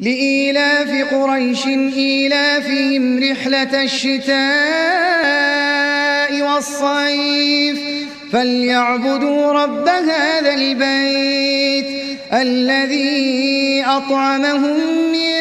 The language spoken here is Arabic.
لإيلاف قريش إيلافهم رحلة الشتاء والصيف. فليعبدوا رب هذا البيت الذي أطعمهم من